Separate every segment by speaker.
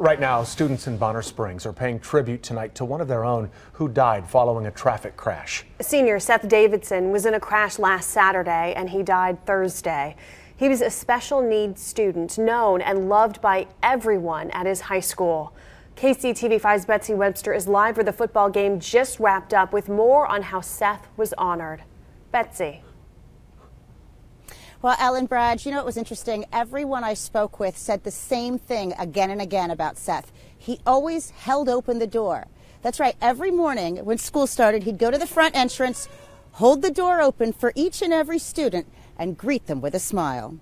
Speaker 1: Right now, students in Bonner Springs are paying tribute tonight to one of their own who died following a traffic crash.
Speaker 2: Senior Seth Davidson was in a crash last Saturday and he died Thursday. He was a special needs student known and loved by everyone at his high school. KCTV5's Betsy Webster is live for the football game just wrapped up with more on how Seth was honored. Betsy.
Speaker 3: Well, Ellen Brad, you know, it was interesting. Everyone I spoke with said the same thing again and again about Seth. He always held open the door. That's right. Every morning when school started, he'd go to the front entrance, hold the door open for each and every student, and greet them with a smile.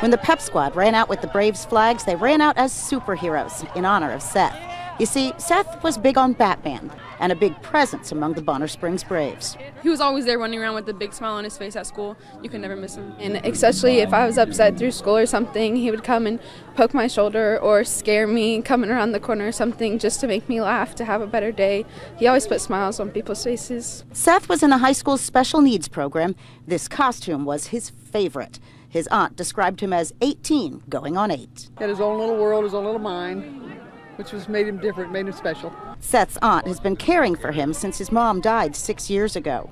Speaker 3: When the pep squad ran out with the Braves flags, they ran out as superheroes in honor of Seth. You see, Seth was big on Batman and a big presence among the Bonner Springs Braves.
Speaker 4: He was always there running around with a big smile on his face at school. You could never miss him. And especially if I was upset through school or something, he would come and poke my shoulder or scare me coming around the corner or something just to make me laugh, to have a better day. He always put smiles on people's faces.
Speaker 3: Seth was in a high school special needs program. This costume was his favorite. His aunt described him as 18, going on 8. He
Speaker 5: had his own little world, his own little mind which was made him different, made him special.
Speaker 3: Seth's aunt has been caring for him since his mom died six years ago.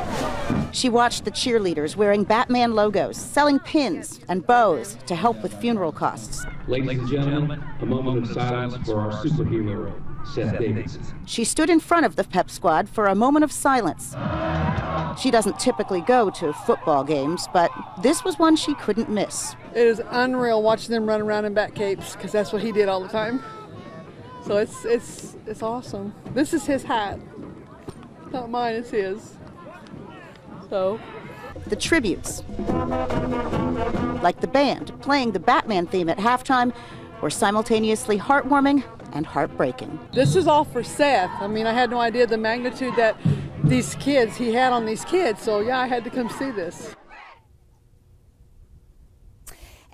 Speaker 3: She watched the cheerleaders wearing Batman logos, selling pins and bows to help with funeral costs.
Speaker 6: Ladies and gentlemen, a moment of silence for our superhero, Seth Davidson.
Speaker 3: She stood in front of the pep squad for a moment of silence. She doesn't typically go to football games, but this was one she couldn't miss.
Speaker 5: It is unreal watching them run around in bat capes because that's what he did all the time. So it's it's it's awesome. This is his hat. Not mine, it's his. So
Speaker 3: the tributes, like the band playing the Batman theme at halftime, were simultaneously heartwarming and heartbreaking.
Speaker 5: This is all for Seth. I mean, I had no idea the magnitude that these kids he had on these kids. So yeah, I had to come see this.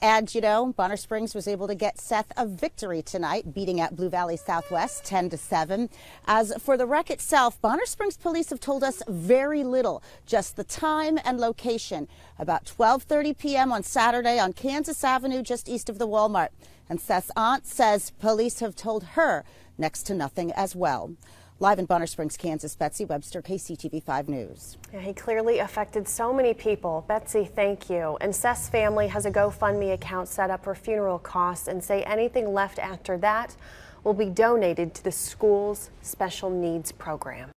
Speaker 3: And, you know, Bonner Springs was able to get Seth a victory tonight, beating out Blue Valley Southwest 10 to 7. As for the wreck itself, Bonner Springs police have told us very little, just the time and location. About 12:30 p.m. on Saturday on Kansas Avenue just east of the Walmart. And Seth's aunt says police have told her next to nothing as well. Live in Bonner Springs, Kansas, Betsy Webster, KCTV 5 News.
Speaker 2: Yeah, he clearly affected so many people. Betsy, thank you. And Seth's family has a GoFundMe account set up for funeral costs and say anything left after that will be donated to the school's special needs program.